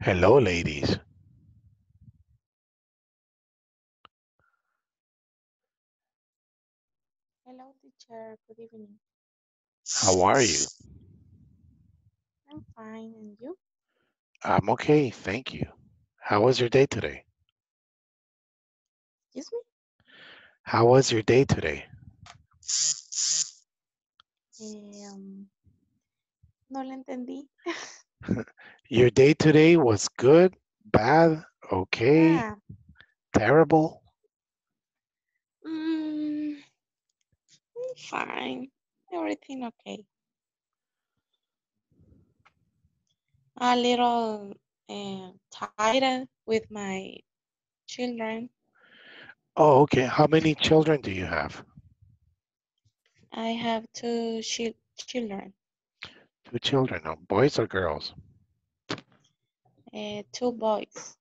Hello, ladies. Hello, teacher. Good evening. How are you? I'm fine, and you? I'm okay, thank you. How was your day today? Excuse me? How was your day today? Um, no le entendí. Your day today was good, bad, okay, Ah, terrible? mm, I'm fine. Everything okay. A little uh, tired with my children. Oh, okay. How many children do you have? I have two chil- children, Two children, no, boys or girls? Uh, two boys.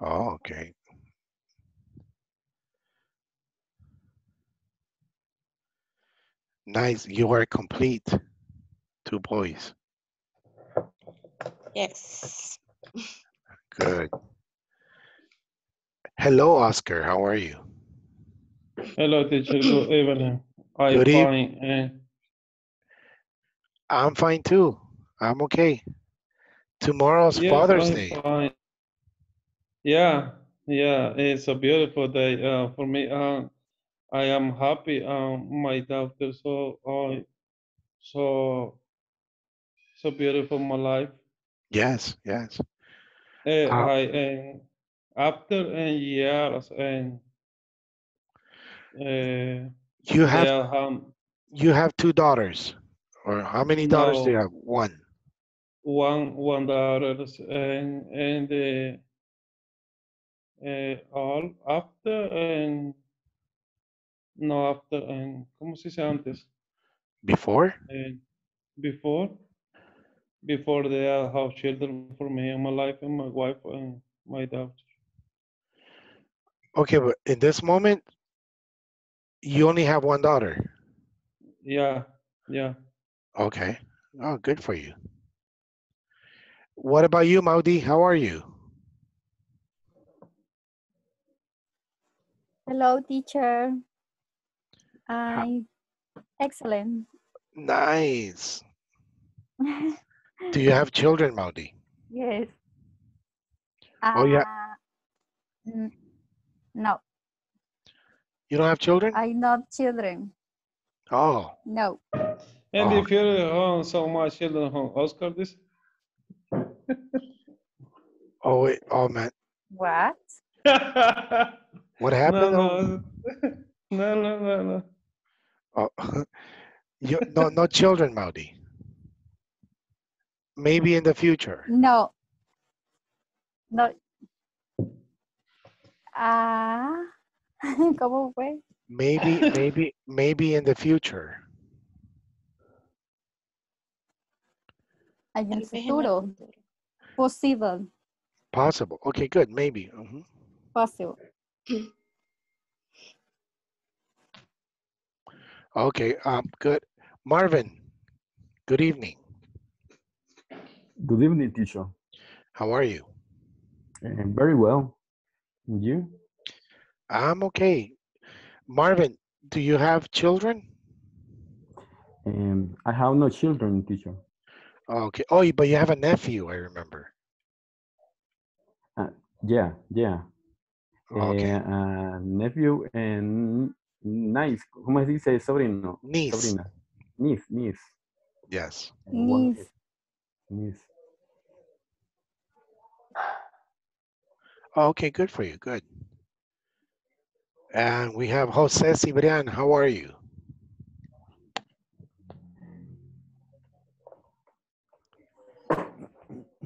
Oh, okay. Nice. You are complete. Two boys. Yes. Good. Hello, Oscar. How are you? Hello, teacher. Good evening. I'm Good eve- fine. I'm fine too. I'm okay. Tomorrow's yes, Father's Day. fine. Yeah, yeah. It's a beautiful day uh, for me. Uh, I am happy. Um, my daughter so uh, so so beautiful. My life. Yes, yes. Uh, Uh, I and after and years and uh, You have are um, you have two daughters, or how many daughters do you have? One. One one daughters and and uh, uh, all after and no after and ¿cómo se dice antes? Before? And before before they have children for me and my life and my wife and my daughter. Okay, but in this moment, you only have one daughter. Yeah, yeah. Okay. Oh, good for you. What about you, Maudi? How are you? Hello, teacher. I'm excellent. Nice. Do you have children, Maudi? yes. Oh, yeah. Uh, no, You don't have children? I not children. Oh, No. And Oh. if you own so much children, huh, Oscar, this oh, wait. Oh, man. What? What happened? no, no, no, no, no. Oh, you, no, no children, Maudi. Maybe in the future. No. No. Ah, ¿cómo fue? Maybe, maybe, maybe in the future. Hay un Tal vez en el futuro. Futuro. Possible. Possible. Okay, good. Maybe. mhm. Possible. Okay, um, good. Marvin, good evening. Good evening, teacher. How are you? Uh, very well. And you? I'm okay. Marvin, do you have children? Um, I have no children, teacher. Okay. Oh, but you have a nephew, I remember. Yeah, yeah. Okay. Uh, uh, nephew and nice. ¿Cómo se dice sobrino? Niece. Sobrina. Niece, niece. Yes. Uh, Niece. Niece. Oh, okay, good for you. Good. And we have Jose Cibrian. How are you?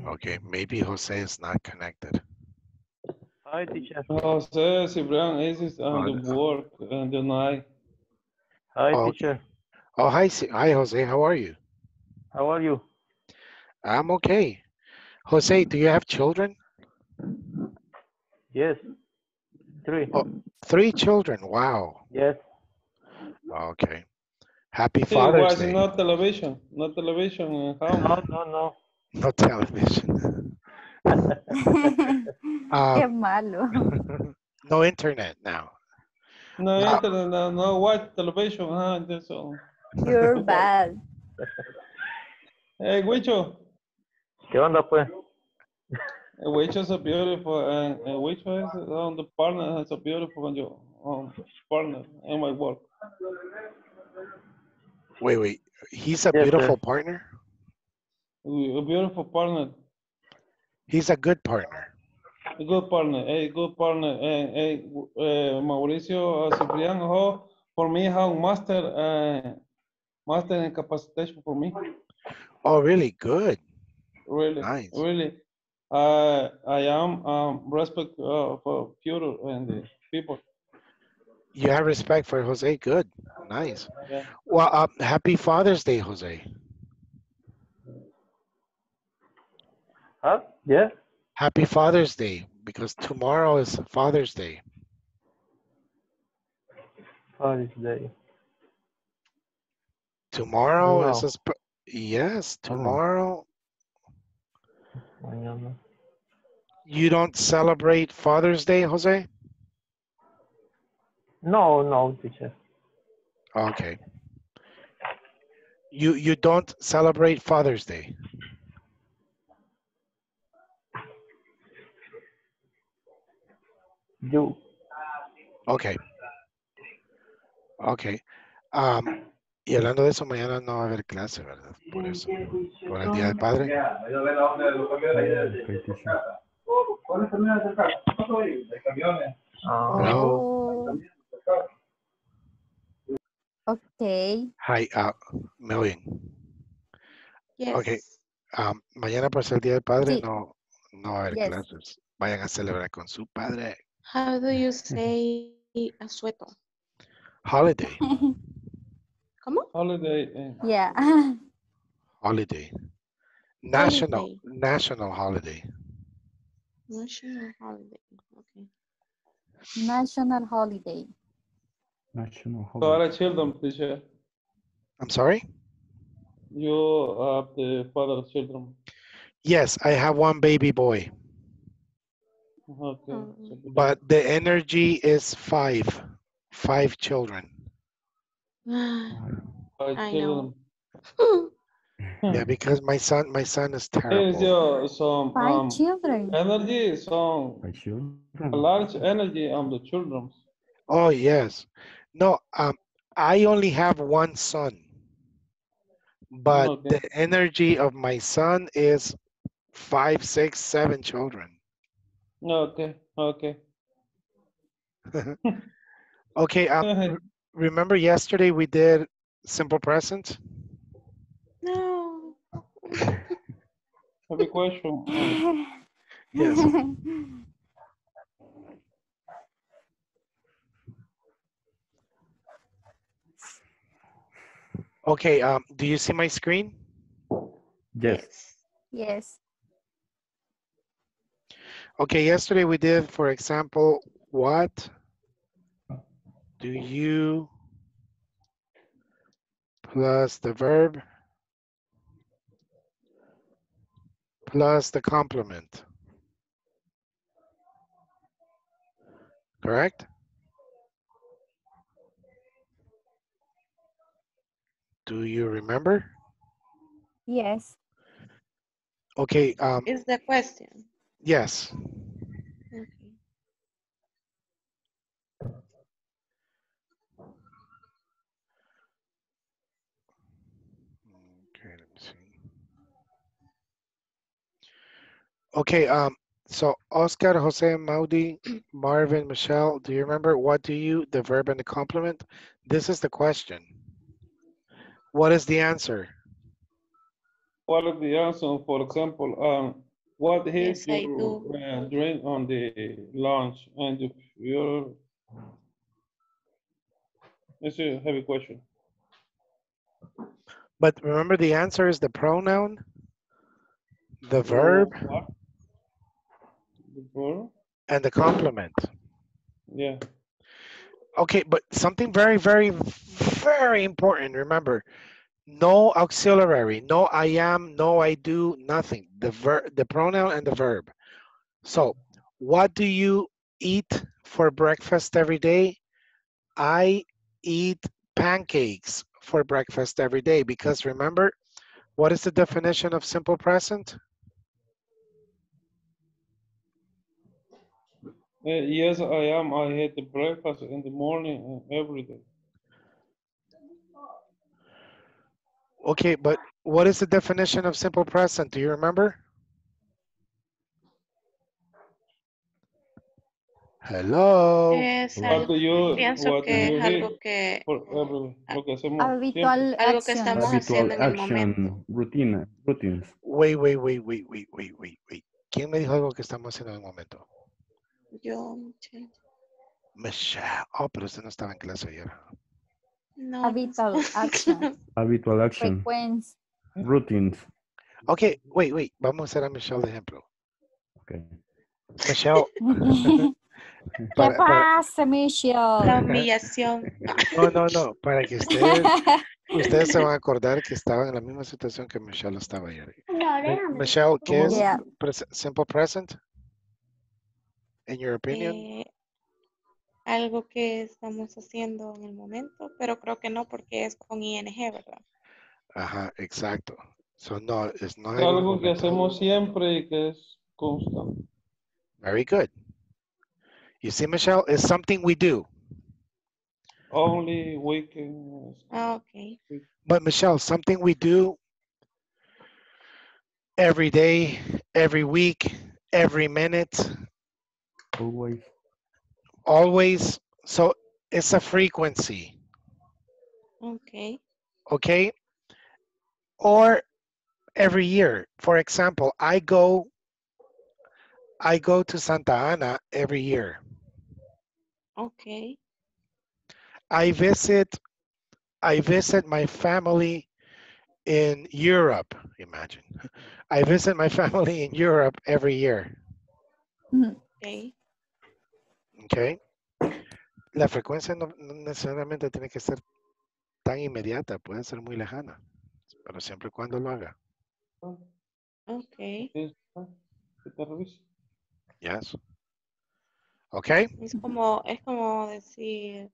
Okay, maybe Jose is not connected. Hi, teacher. Jose Cibrian is on the work and the night. Hi, Oh, teacher. Oh, hi, hi, Jose. How are you? How are you? I'm okay. Jose, do you have children? Yes. Three. Oh. Three children. Wow. Yes. Okay. Happy He Father's was Day. not television, not television. uh, How? No, no, no. No television. Qué Um, malo. no internet now. No Ah. internet, no, no watch television, huh? That's all. You're bad. Hey, Wicho. ¿Qué onda, pues? Uh, Which is a beautiful, and, and which is on the partner has a beautiful on your um, partner in my work. Wait, wait. He's a Yes, beautiful sir. partner. A beautiful partner, He's a good partner. a good partner, a good partner. And, and uh, Mauricio uh, Cipriano, ho, for me, how master, uh, master in capacitation for me. Oh, really? Good. Really, Nice. really. Uh, I am um, respect uh, for future and the people. You have respect for Jose. Good. Nice. Yeah. Well, uh, happy Father's Day, Jose. Huh? Yes? Happy Father's Day because tomorrow is Father's Day. Father's Day. Tomorrow oh, is No. sp- yes. Oh. Tomorrow you don't celebrate Father's Day, Jose. No, no, teacher. Okay. You you don't celebrate Father's Day. You. Okay. Okay. Um, y hablando de eso, mañana no va a haber clase, ¿verdad? Por eso. Por el Día del Padre. Ah, Hello. Oh. Okay. Hi, uh, me oyen. Yes. Okay. Um, mañana por ser el Día del Padre Sí. no, no va a haber Yes. clases. Vayan a celebrar con su padre. How do you say asueto? Holiday. ¿Cómo? Holiday. eh, yeah. Holiday. National. Holiday. National holiday. National holiday. Okay. National holiday. National So holiday. are children, teacher. I'm sorry? You have the father of children. Yes, I have one baby boy, Okay. Mm. but the energy is five. Five children. Five I children. know. Yeah, because my son, my son is Is terrible. your some Five um, children. energy, some My children. a large energy on the children. Oh yes. No, um, I only have one son. But Okay. the energy of my son is five, six, seven children. Okay, okay. Okay, um, remember yesterday we did simple present? No. Have a question? Yes. Okay, um, do you see my screen? Yes. yes. Okay, yesterday we did, for example, what do you plus the verb plus the complement. Correct? Do you remember? Yes. Okay, um, Is the question. Yes. Okay. Okay, let me see. Okay, um, so Oscar, Jose, Maudi, Marvin, Michelle, do you remember what do you, the verb and the complement? This is the question. What is the answer? What is the answer, for example, um, what is Yes, I your do. uh, drink on the lunch and if you're It's a heavy question. But remember the answer is the pronoun, the verb, The verb? and the complement. Yeah. Okay, but something very, very, very important. Remember, No auxiliary, no I am, no I do, nothing. The verb, the pronoun and the verb. So, what do you eat for breakfast every day? I eat pancakes for breakfast every day because remember, what is the definition of simple present? Uh, yes, I am. I had the breakfast in the morning and every day. Okay, but what is the definition of simple present? Do you remember? Hello. Es What algo, do you, pienso what que es algo que lo que hacemos ah, siempre? Habitual Algo que action. estamos Habitual haciendo en el momento. action, rutina, routines. Wait, wait, wait, wait, wait, wait, wait, wait. ¿Quién me dijo algo que estamos haciendo en el momento? Yo, sí. Michelle. Oh, pero usted no estaba en clase ayer. No. Habitual action. Habitual action, Frequency. routines. Ok, wait, wait. Vamos a hacer a Michelle de ejemplo. Okay. Michelle, ¿Qué Para- para- pasa, La Michelle? humillación. no, no, no. Para que ustedes, ustedes se van a acordar que estaban en la misma situación que Michelle estaba ayer. Eh, Michelle, ¿qué es Yeah. simple present? In your opinion? Eh, algo que estamos haciendo en el momento, pero creo que no porque es con ing, ¿verdad? Ajá, exacto. So, no, es algo que hacemos siempre y que es constante. Very good. You see, Michelle, it's something we do. Only weekend. Ah, ok. But Michelle, something we do every day, every week, every minute, Always. Always. So it's a frequency, Ok. okay? Or every year. For example, I go I go to Santa Ana every year. Ok. I visit I visit my family in Europe, imagine. I visit my family in Europe every year, mm-hmm. Ok. Okay? La frecuencia no, no necesariamente tiene que ser tan inmediata, puede ser muy lejana, pero siempre y cuando lo haga. Ok. Yes. Okay? Es como, es como decir,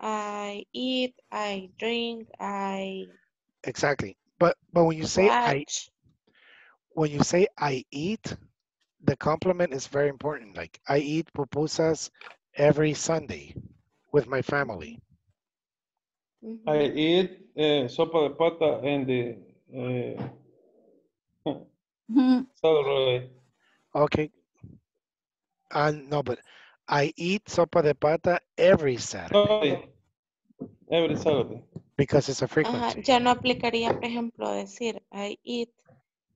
I eat, I drink, I Exactly. But but when you say I when you say I eat, the compliment is very important. Like I eat pupusas every Sunday with my family. Ujú. I eat eh, sopa de pata and the uh. Saturday. Okay. Uh, no, but I eat sopa de pata every Saturday Sorry. Every Saturday. because it's a Ajá, frequency. ya no aplicaría, por ejemplo, decir I eat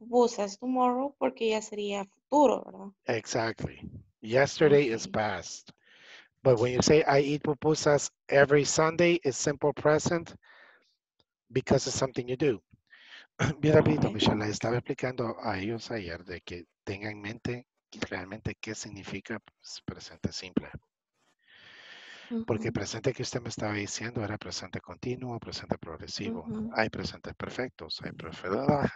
pupusas tomorrow porque ya sería futuro, ¿verdad? Exactly. Yesterday is past. But when you say I eat pupusas every Sunday, it's simple present because it's something you do. Bien rapidito. Michelle, les estaba explicando a ellos ayer de que tengan en mente realmente qué significa pues, presente simple. Porque Ujú, presente que usted me estaba diciendo era presente continuo, presente progresivo. Hay presentes perfectos, hay,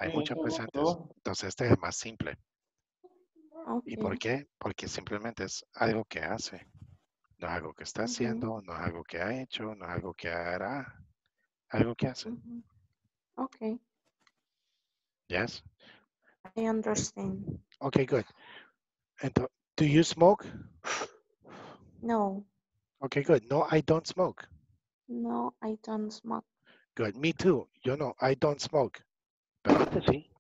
hay muchos presentes. Entonces este es el más simple. ¿Y por qué? Porque simplemente es algo que hace. No es algo que está haciendo, no es algo que ha hecho, no es algo que hará. Algo que hace. Ok, Yes? I understand. Okay, good. Entonces, do you smoke? No, Okay, good. No, I don't smoke. no, I don't smoke. Good. Me too. Yo no, I don't smoke. Pero antes sí.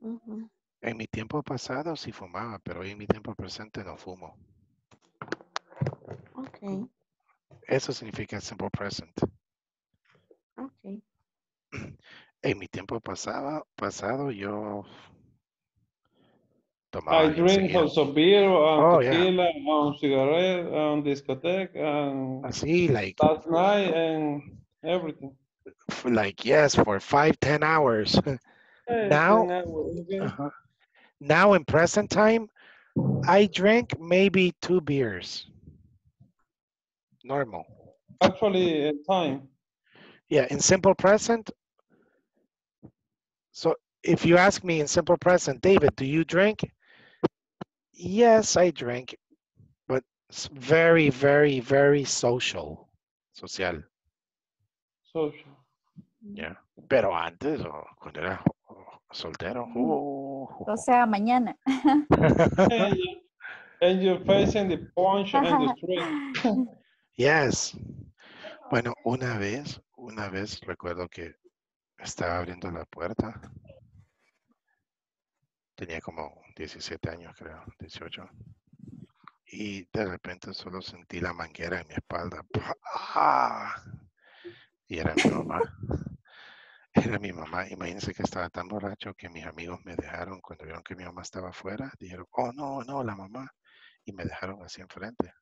Ujú, En mi tiempo pasado sí fumaba, pero hoy en mi tiempo presente no fumo. Ok, Eso significa simple present. ok. En mi tiempo pasado, pasado yo I drink also beer, um, Oh, yeah. tequila, um, cigarette, um, discotheque, and Así, like, last night and everything. like yes, for five, ten hours. Hey, Now- hours, okay. Uh-huh. Now in present time, I drink maybe two beers. Normal. Actually, uh, time. Yeah, in simple present. So if you ask me in simple present, David, do you drink? Yes, I drink, but it's very, very, very social. Social. Social. Yeah. Pero antes, o cuando era oh, soltero. uh, O sea, mañana. And, you- and you're facing the punch and the street. Yes. Bueno, una vez, una vez recuerdo que estaba abriendo la puerta. Tenía como 17 años, creo, 18. Y de repente solo sentí la manguera en mi espalda. ¡Ah! Y era mi mamá. Era mi mamá. Imagínense que estaba tan borracho que mis amigos me dejaron, cuando vieron que mi mamá estaba afuera, dijeron, oh, no, no, la mamá. Y me dejaron así enfrente.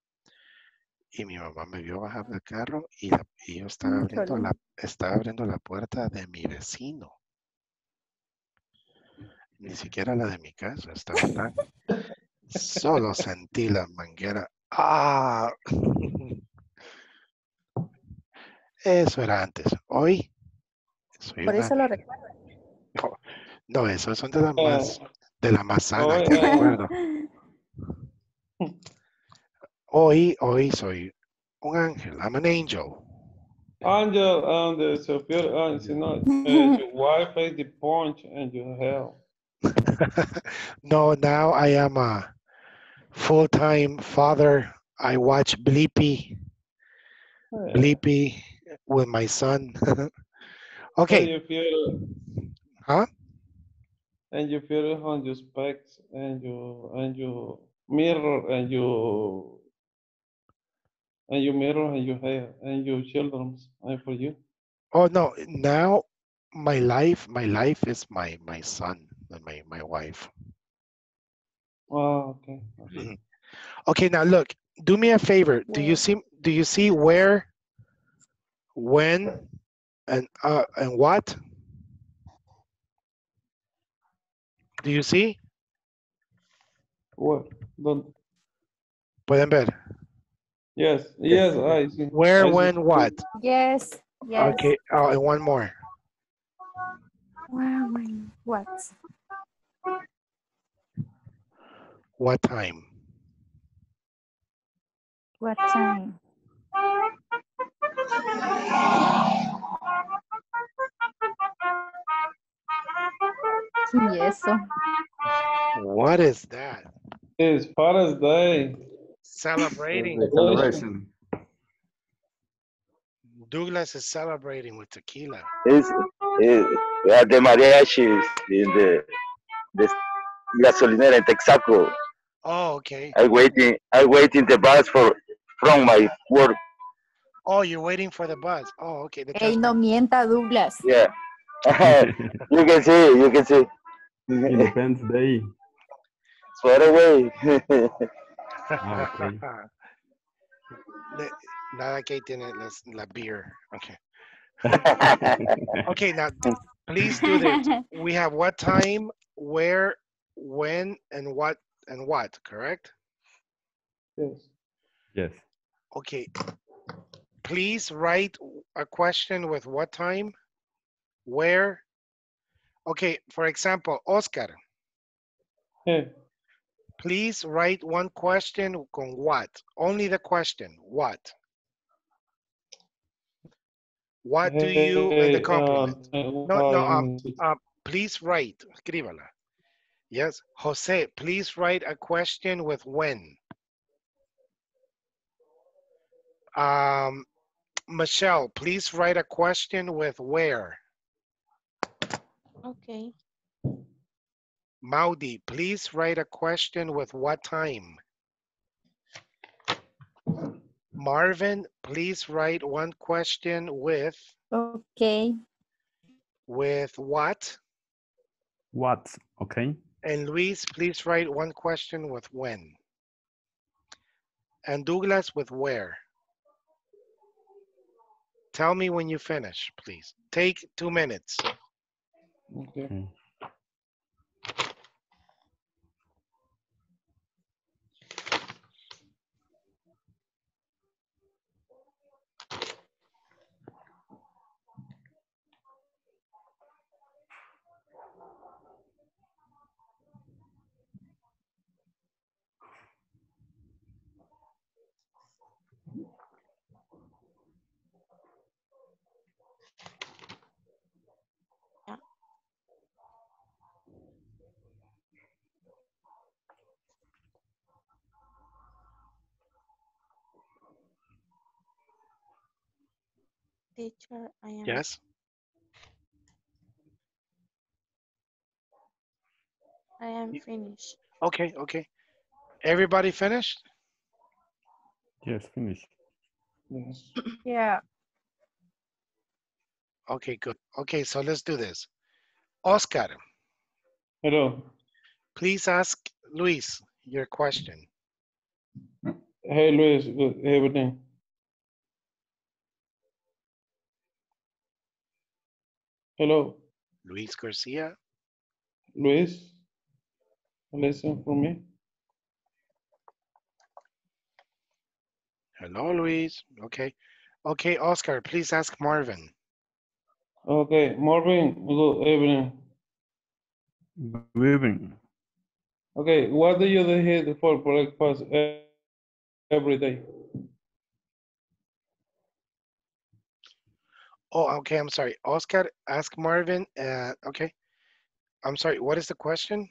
Y mi mamá me vio bajar del carro y, la- y yo estaba abriendo, Híjole. la, estaba abriendo la puerta de mi vecino. Ni siquiera la de mi casa, estaba tan... Solo sentí la manguera. ¡Ah! Eso era antes. Hoy soy Por una- eso lo recuerdo. No, esos son de las Oh. más, de la más sana Hoy, que eh, recuerdo. Hoy, hoy soy un ángel. I'm an angel. Angel and the superior, uh, you know, uh, your wife face the punch and your hell. no, now I am a full-time father. I watch Bleepy, Yeah. Bleepy with my son. Okay. And you feel, huh? and you feel on your specs and you and your mirror and you and your mirror and your hair and your children's and for you. Oh no, now my life, my life is my my son and my my wife. Oh, okay. okay. Mhm. Okay, now look, do me a favor. Do you see do you see where, when, and uh and what? Do you see? What? Don't. Pueden ver. Yes, yes, I see. Where, I see. when, what? Yes, yes. Okay, oh, and one more. Where, when, what? What time? What time? Y eso. What is that? It's Father's Day. Celebrating. Celebration. Douglas is celebrating with tequila. is is we have the mariachis in the the gasolinera in Texaco. Oh, okay. I waiting I waiting the bus for from my work. Oh, you're waiting for the bus. Oh, okay. The Ey, no mienta, Douglas. Yeah. you can see, you can see. Independence Day. Far away. Ah, ok. Le- Nada que ahí tiene las- la beer. Okay. Okay, now please do this. We have what time, where, when, and what, and what, correct? Yes. Yes. Okay. Please write a question with what time, where. Okay, for example, Oscar, Hey, please write one question con what? Only the question, what? What do you, and the hey, complement. uh, No, no, um, um, uh, please write, escríbala. Yes, Jose, please write a question with when. Um, Michelle, please write a question with where. Okay. Maudi, please write a question with what time. Marvin, please write one question with, Okay. with what? What? Okay. And Luis, please write one question with when. And Douglas with where. Tell me when you finish, please. Take two minutes. okay. Hmm. Teacher, I am. Yes? I am finished. Okay, okay. Everybody finished? Yes, finished. Yes. Yeah. Okay, good. Okay, so let's do this. Oscar, Hello. please ask Luis your question. Hey, Luis. Hey, Good evening. Hello, Luis Garcia. Luis. Listen for me. Hello, Luis. Okay. Okay, Oscar, please ask Marvin. Okay, Marvin. Good evening. Good evening. Okay, what do you eat for breakfast every day? Oh, okay, I'm sorry. Oscar, ask Marvin. Uh, okay. I'm sorry, what is the question?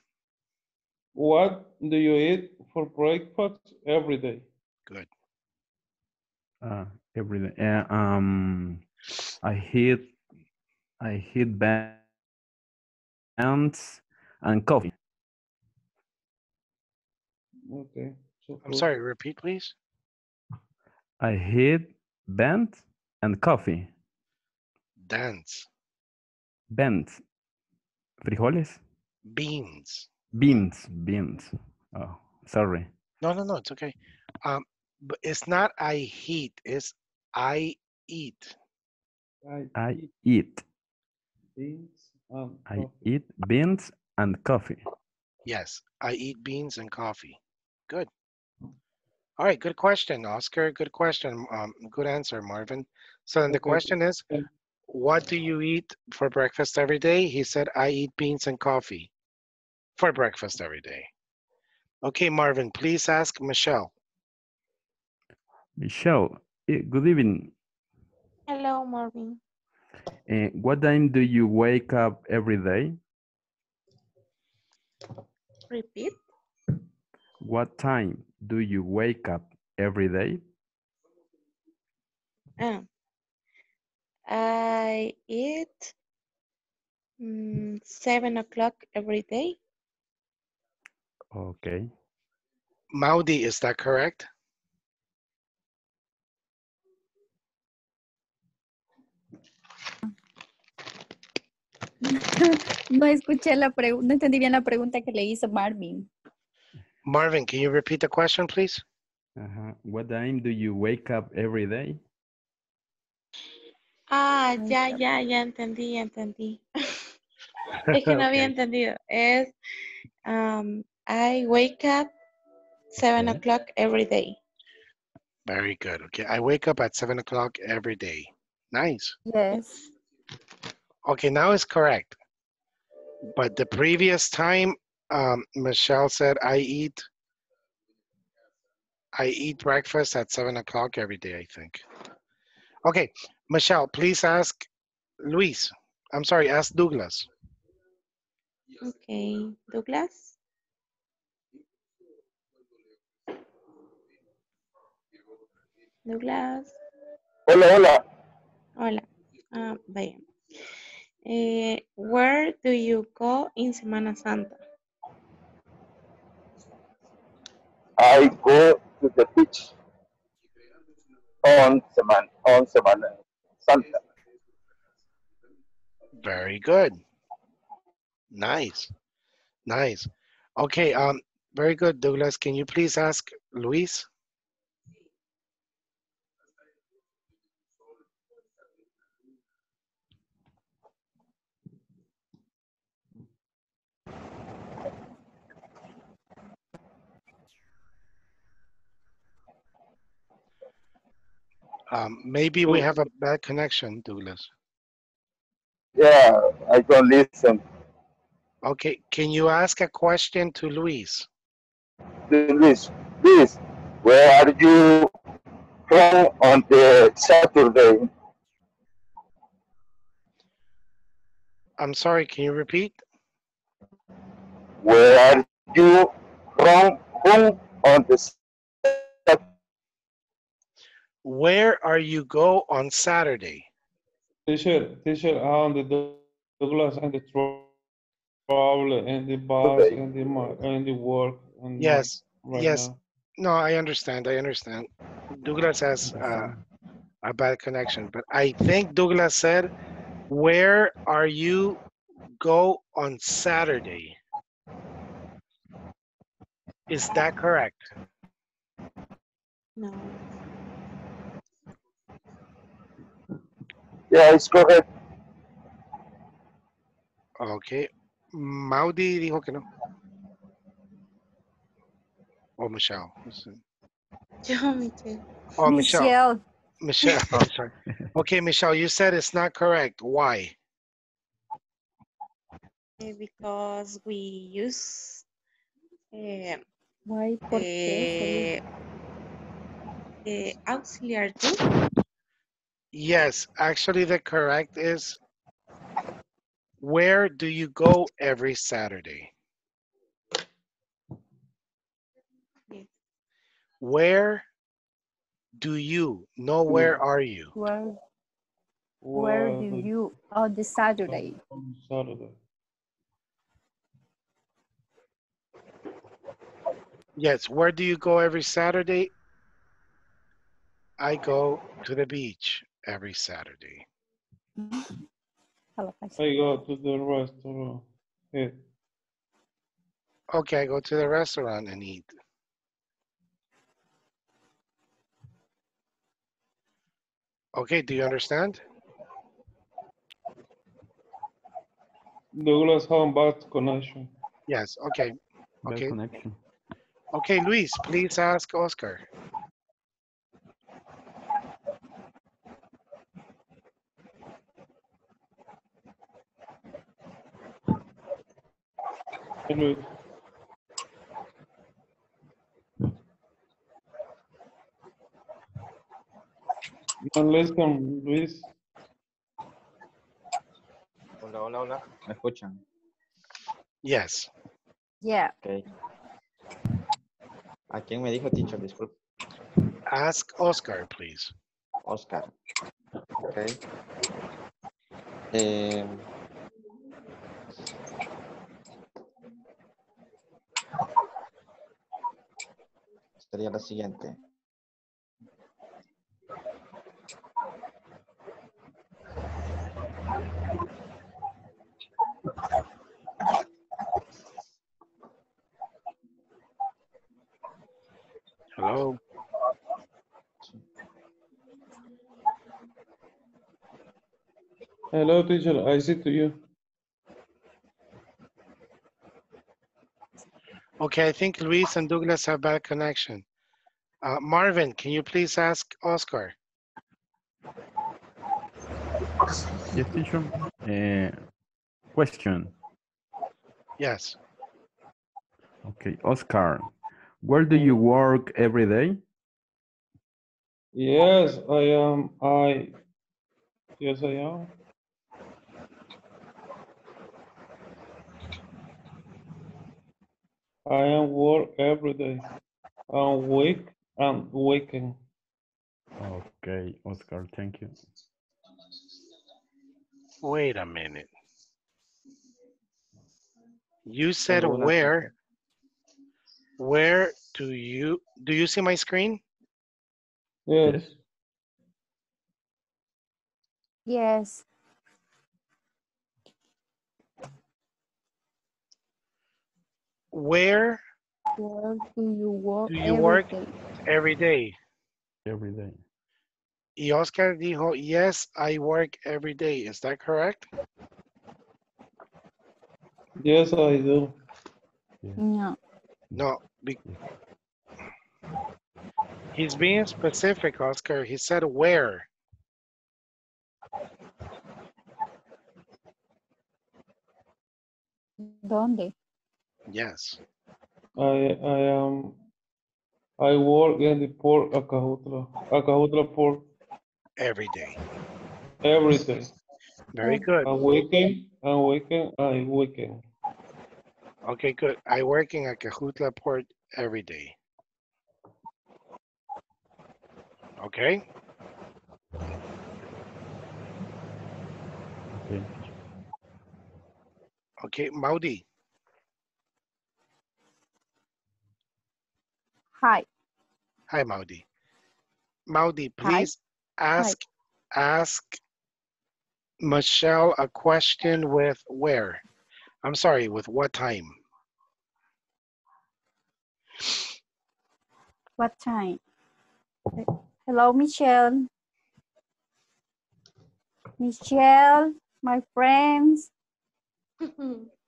What do you eat for breakfast every day? Good. Uh, every day. Uh, um, I hit, I hit bands and coffee. Okay. so I'm good. sorry, repeat, please. I hit band and coffee. Dance. Band. Frijoles? Beans. Beans. Beans. Oh, sorry. No, no, no, it's okay. Um, but it's not I heat, it's I eat. I, I eat eat. beans and I coffee. eat beans and coffee. Yes, I eat beans and coffee. Good. All right, good question, Oscar. Good question. Um, good answer, Marvin. So then the Okay. question is, Okay. What do you eat for breakfast every day? He said, I eat beans and coffee for breakfast every day. Okay, Marvin, please ask Michelle. Michelle, eh, good evening. Hello, Marvin. Eh, what time do you wake up every day? Repeat. What time do you wake up every day? Ah. I eat mm, seven o'clock every day. Okay. Maudi, is that correct? No escuché la pregunta, no entendí bien la pregunta que le hizo Marvin. Marvin, can you repeat the question, please? Uh-huh. What time do you wake up every day? Ah, ya, ya, ya entendí, ya entendí. Es que no había Okay. entendido. Es, um, I wake up seven Okay. o'clock every day. Very good. Okay, I wake up at seven o'clock every day. Nice. Yes. Okay, now it's correct. But the previous time, um, Michelle said I eat, I eat breakfast at seven o'clock every day, I think. Okay, Michelle, please ask Luis. I'm sorry, ask Douglas. Okay, Douglas. Douglas, Hola, hola. hola. Ah, vaya. Eh, where do you go in Semana Santa? I go to the beach on Semana, on Semana Santa. Very good. Nice, nice. Okay, um, very good, Douglas. Can you please ask Luis? Um, maybe we have a bad connection, Douglas. Yeah, I don't listen Okay, can you ask a question to Luis? to Luis. Luis, where are you from on the Saturday? I'm sorry, can you repeat? Where are you from home on the Saturday? Where are you go on Saturday? Teacher, teacher, on the Douglas and the tro- travel and the bus Okay. and the and the work. And my- Yes, right yes. now. no, I understand, I understand. Douglas has uh, a bad connection, but I think Douglas said, where are you go on Saturday? Is that correct? No. Yeah, it's correct. Okay. Maudi dijo que no. O Michelle. who's it? Yo, Michelle. Oh, Michelle. Michelle. Michelle, I'm sorry. Okay, Michelle, you said it's not correct. Why? Eh, Because we use eh, Why? ¿Por qué? eh, eh, auxiliary do. Yes, actually the correct is where do you go every Saturday? Yes. Where do you? No, where are you? Where, where do you, on the Saturday? on Saturday. Yes, where do you go every Saturday? I go to the beach every Saturday. A la casa. I go to the restaurant. Yeah. Okay, I go to the restaurant and eat. Okay, do you understand? Douglas have bad connection. Yes, okay. Bad Okay. connection. Okay, Luis, please ask Oscar. Luis. No listen, Luis. Hola, hola, hola. ¿Me escuchan? Yes. Yeah, Ok. ¿A quién me dijo teacher? Disculpe. Ask Oscar, please. Oscar. Ok. Eh, sería la siguiente. Hello. Hello, teacher. I see to you. Okay, I think Luis and Douglas have bad connection. Uh, Marvin, can you please ask Oscar? Yes, teacher. Uh, question. Yes. Okay, Oscar. Where do you work every day? Yes, I am. I. Yes, I am. I am work every day. On week and weekend. Okay, Oscar, thank you. Wait a minute. You said Tengo where? Where do you, do you see my screen? Yes. yes. Where Where do you work Do you every work? day? every day? Every day. Y Oscar dijo, yes, I work every day. Is that correct? Yes, I do. No, No. be- He's being specific, Oscar. He said where. ¿dónde? Yes. I I am. I work in the port Acajutla. Uh, Acajutla port Every day. every day. Very good. On weekend, on weekend, I weekend. Okay, good. I work in Acajutla Port every day. Okay? Okay. Okay, Maudi. Hi. Hi, Maudi. Maudi, Hi. please ask ask Michelle a question with where? I'm sorry, with what time? What time? Hello, Michelle. Michelle, my friends.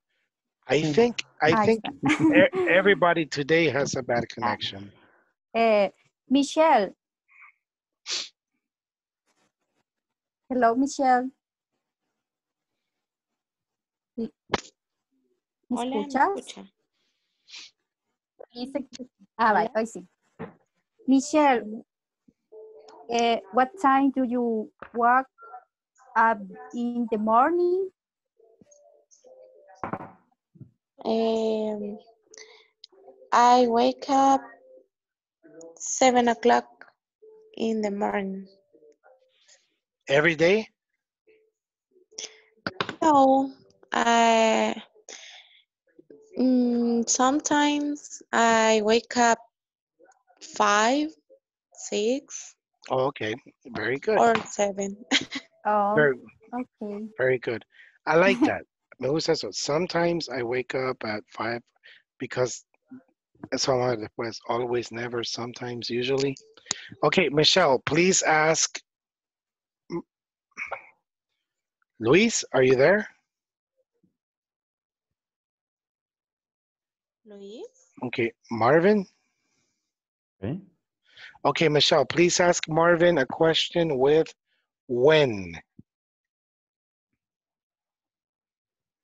I Hmm. think I think everybody today has a bad connection. Eh, Michelle. Hello, Michelle. ¿Me me Hola, ¿me escucha? Ah, vale, hoy sí. Michelle, eh, what time do you wake up in the morning? Um, I wake up seven o'clock in the morning. Every day? No, I mm, sometimes I wake up five, six, Oh, okay. Very good. or seven. Oh, Very, okay. very good. I like that. Me gusta eso. Sometimes I wake up at five because eso vamos a ver después. Always, never, sometimes, usually. Okay, Michelle, please ask. Luis, are you there? Luis? Okay, Marvin. Okay. Okay, Michelle, please ask Marvin a question with when.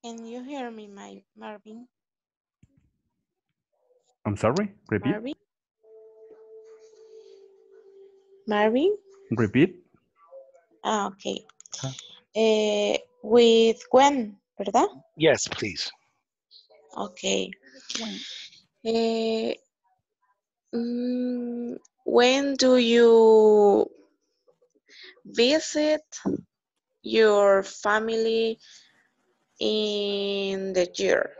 Can you hear me, my Marvin? I'm sorry. Repeat. Marvin? Marvin? Repeat. Ah, okay. Ah. Eh, with when, ¿verdad? Yes, please. Okay. When? Eh, mm, when do you visit your family in the year?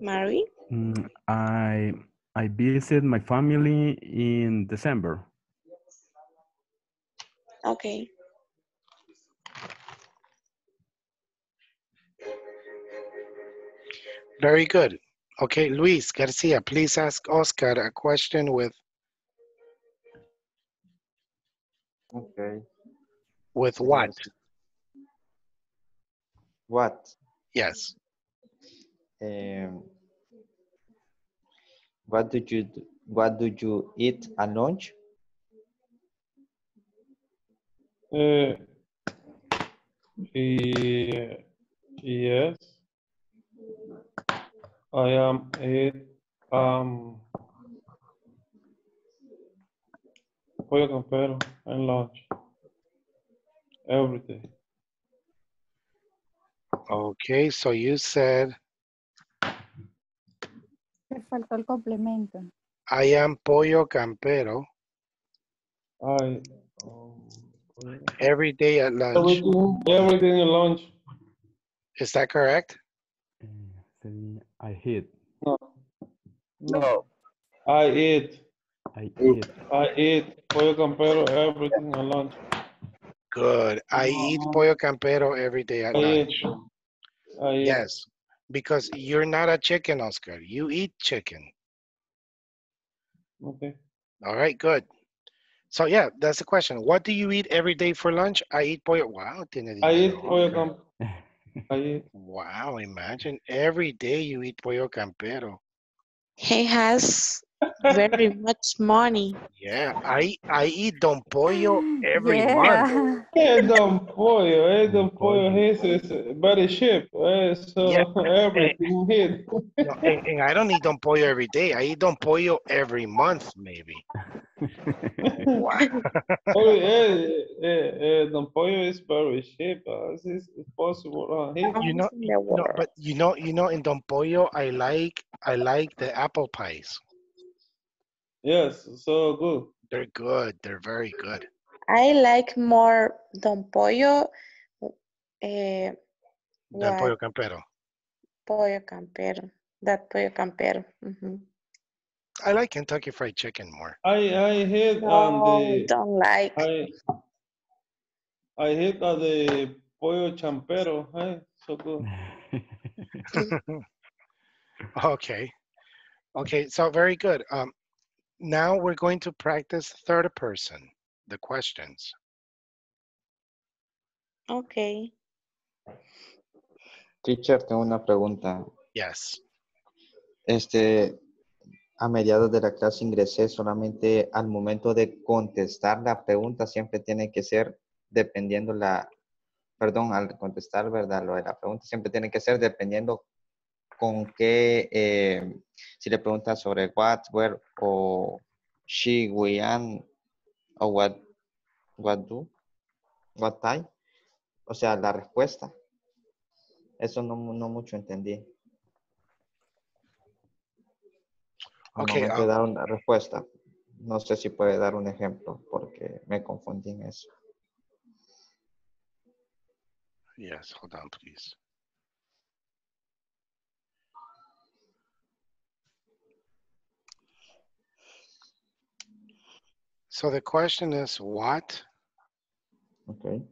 Mary? Mm, I I visit my family in December. Okay. Very good. Okay, Luis Garcia, please ask Oscar a question with Okay. with what? What? Yes. Um, what do you do, what do you eat at lunch? Uh, ye- yes. I am eat um pollo campero and lunch every day. Okay, so you said Le faltó el complemento. I am pollo campero I um, every day at lunch. everything everything in lunch. Is that correct? Sería, I hit. No, No. I eat I Eat. eat. I eat pollo campero everything in lunch. Good. I eat pollo campero every day at I lunch. eat. I eat. Yes, because you're not a chicken, Oscar. You eat chicken. Okay. All right, good. So yeah, that's the question. What do you eat every day for lunch? I eat pollo. Wow, tiene I eat dinero, pollo Oscar. camp. I eat. Wow, imagine every day you eat pollo campero. He has very much money. Yeah, I I eat don pollo every month. yeah. Don pollo, eh, don Don pollo, pollo. his is very cheap, eh, so Yeah, everything hit. No, and, and I don't eat don pollo every day. I eat don pollo every month, maybe. Oh, yeah, eh, eh, Don Pollo is very cheap. Uh, it's, it's possible. Uh, he, You know, in the no, but you know, you know, in Don Pollo, I like, I like the apple pies. Yes, so good. They're good. They're very good. I like more Don Pollo, eh, Don what? Pollo Campero. Pollo campero. That pollo campero. mhm. I like Kentucky Fried Chicken more. I I hate on No, the don't like. I I hate on the pollo champero. Hey, so good. Okay. Okay, so very good. Um, now we're going to practice third person, the questions. Okay. Teacher, tengo una pregunta. Yes. Este, a mediados de la clase ingresé solamente al momento de contestar la pregunta, siempre tiene que ser dependiendo la, perdón, al contestar, ¿verdad? Lo de la pregunta siempre tiene que ser dependiendo con qué, eh, si le preguntan sobre what, where o she, we, and, o what, what do, what time, o sea, la respuesta. Eso no, no mucho entendí. Al Ok, momento de ah. dar una respuesta. No sé si puede dar un ejemplo porque me confundí en eso. Yes, hold on, please. So the question is what, Ok.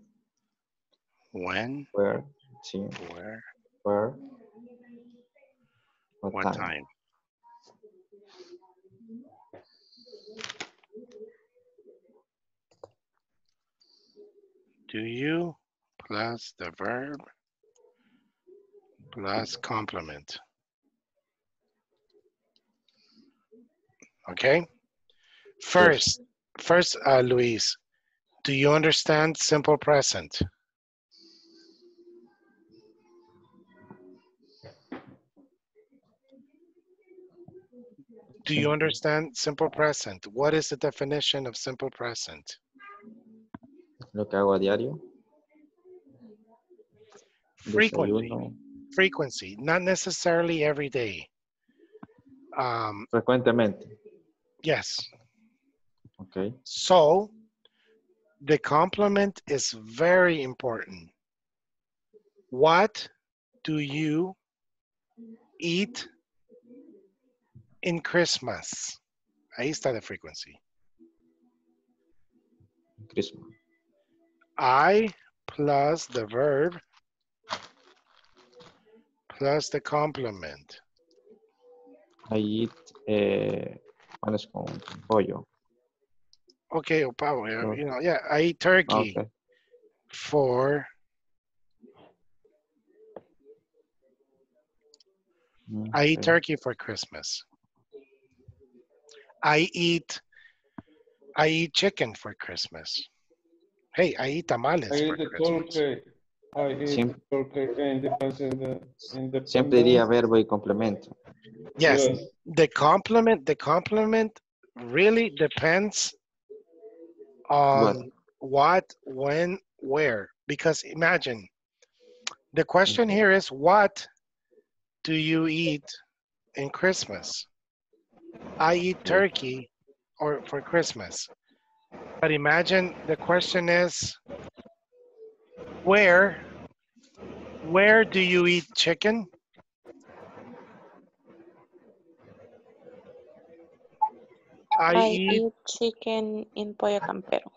when, Where, sí, where, where, what, what time. time? Do you plus the verb plus complement. Okay? First, first, uh, Luis, do you understand simple present? Do you understand simple present? What is the definition of simple present? Lo que hago a diario. Frequently, Desayuno. frequency, not necessarily every day. Um, Frecuentemente. yes, Ok. so the complement is very important. What do you eat in Christmas? Ahí está la frequency. Christmas. I plus the verb plus the complement. I eat eh, panes con pollo. Okay, oh, pavo, yeah, Oh. you know, yeah, I eat turkey Ok. for I eat turkey for Christmas. I eat I eat chicken for Christmas. Hey, I eat tamales I for eat the Christmas. turkey. I eat Siem- turkey and depends in the in the Siempre diría verbo y complemento. Yes, Yes. the complement the complement really depends on um, what, when, where. Because imagine the question mm-hmm. here is what do you eat in Christmas? I eat turkey or for Christmas. But imagine the question is where where do you eat chicken? I, I eat eat chicken in pollo campero.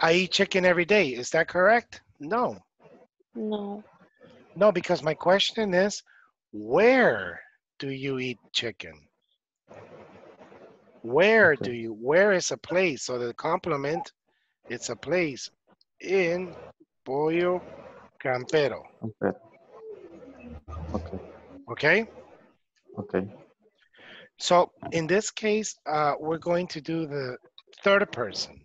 I eat chicken every day. Is that correct? No. No. No, because my question is, where do you eat chicken? Where Okay. do you, where is a place? So the complement, it's a place in Pollo Campero, Ok. Ok. okay? Ok. So in this case, uh, we're going to do the third person.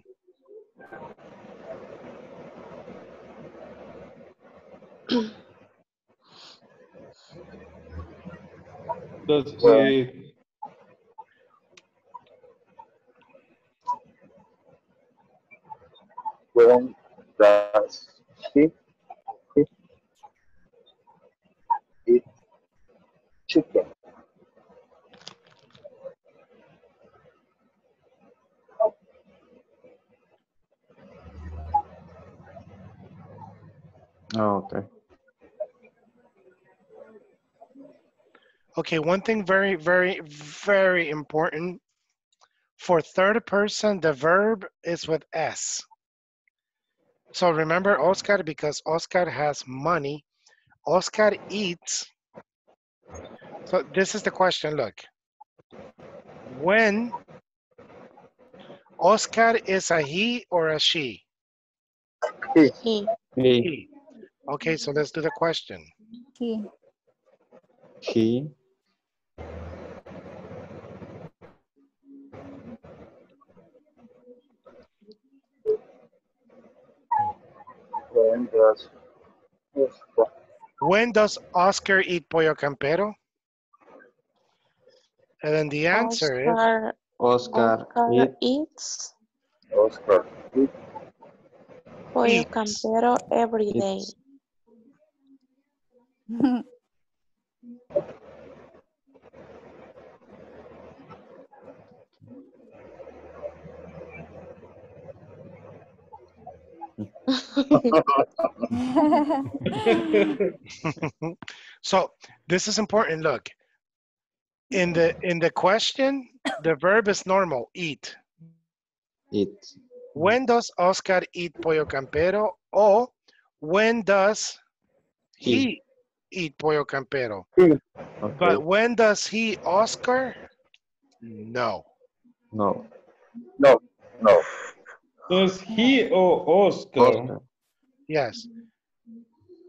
Does he... Well, does he, he eat chicken? Oh, okay. Okay, one thing very, very, very important. For third person, the verb is with S. So remember Oscar, because Oscar has money, Oscar eats. So this is the question, look. When Oscar is a he or a she? He. He, He. Okay, so let's do the question. He. he, When does Oscar, When does Oscar eat pollo campero? And then the answer is Oscar, Oscar, Oscar eat eats Oscar eat pollo Eats. campero every day. So this is important. Look, in the in the question, the verb is normal, eat. eat. When does Oscar eat pollo campero? Or when does he, He. Eat pollo campero? Okay. But when does he Oscar? No. No. no no Does he or Oscar? Oscar. Yes.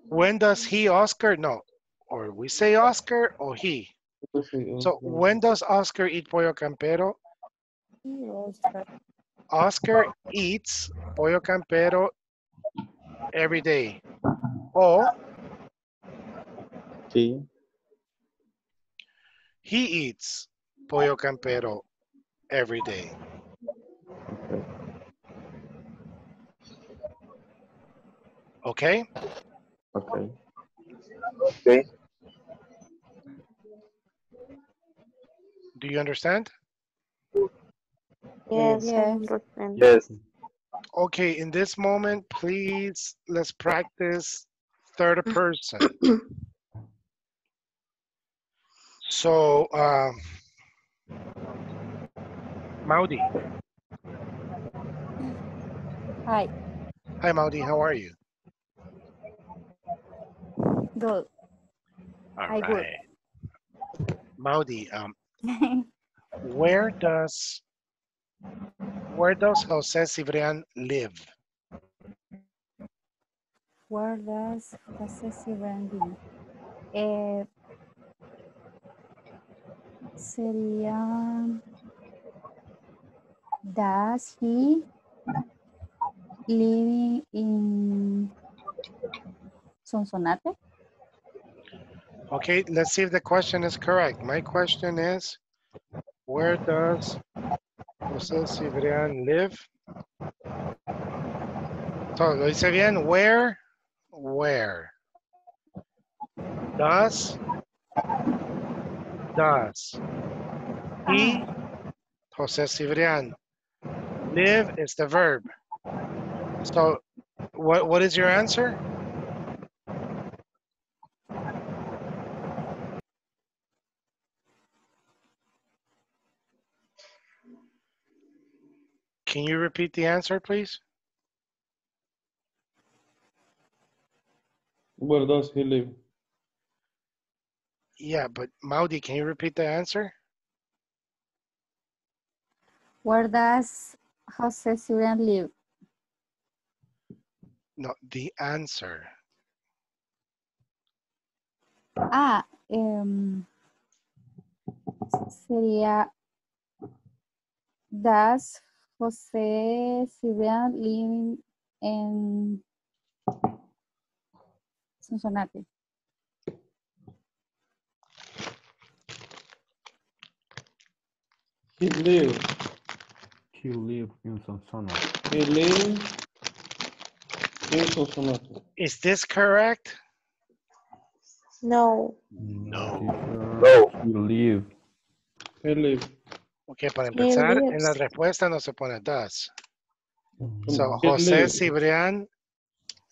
When does he Oscar? No. Or we say Oscar or he. So when does Oscar eat pollo campero? Oscar. Oscar eats pollo campero every day. Or He. he eats pollo campero every day. Okay. Okay? Okay. okay Do you understand? Yes, Yes. yes Okay, in this moment, please, let's practice third person. So, um, Maudi. Hi. Hi, Maudi, how are you? Good. All Hi, good. right. Maudi, um, where does, where does Jose Cibrian live? Where does Jose Randy? Eh, sería. Does he living in Sonsonate? Okay, let's see if the question is correct. My question is, where does Jose Cibrian live? So, lo dice bien, where? Where? Does? Does. He, ah. Jose Cibrian. Live is the verb. So, what, what is your answer? Can you repeat the answer, please? Where does he live? Yeah, but Maudi, can you repeat the answer? Where does Jose Cibrian live? No, the answer. Ah, em, sería Does Jose Cibrian live en Sonsonate? He live. he live in Sonsonate. He live in Sonsonate. Is this correct? No. No. No. You live. He live. Ok, para empezar, en la respuesta no se pone does. So, He José live. Cibrián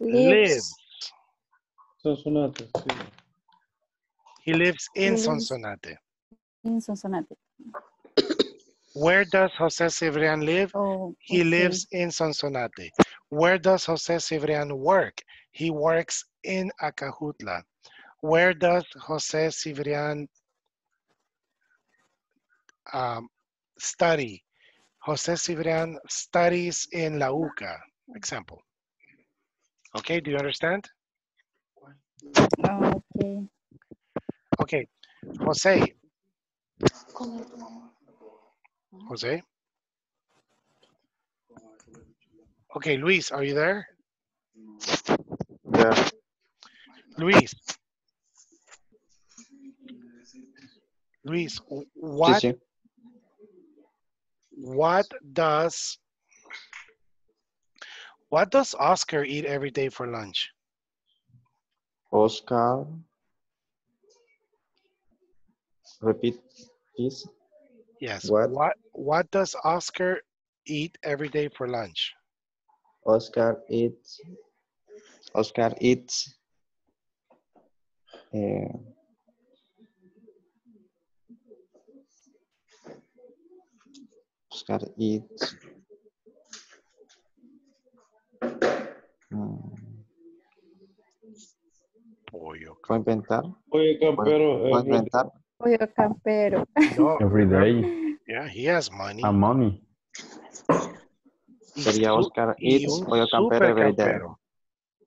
Lives. lives. Sonsonate, sí. He lives in lives. Sonsonate. In Sonsonate. Where does José Cibrián live? Oh, He okay. lives in Sonsonate. Where does José Cibrián work? He works in Acajutla. Where does José Cibrián um, study? José Cibrián studies in La UCA, example. Okay, do you understand? Oh, okay. Okay, José. José? Okay, Luis, are you there? Yeah. Luis. Luis, Sí, what sí. what does what does Oscar eat every day for lunch? Oscar. Repeat, please. Yes. What? What what does Oscar eat every day for lunch? Oscar eats. Oscar eats. eh, Oscar eats. Mm, Pollo. ¿Puedo inventar? Oye, campero, ¿Puedo every- inventar? Pollo campero. No, Every day. yeah, he has money. A money. Y Sería su- Oscar eats un pollo campero every day. campero.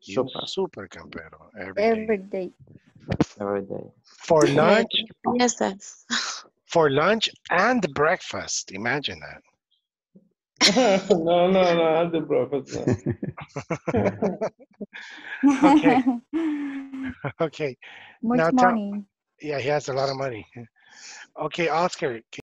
Y Super, super campero every day. Every day. every day. For lunch, Yes, that's. for lunch and breakfast. Imagine that. no, no, no, I'm the prophet. no. Okay. Okay. Much Now tell- money. Yeah, he has a lot of money. Okay, Oscar,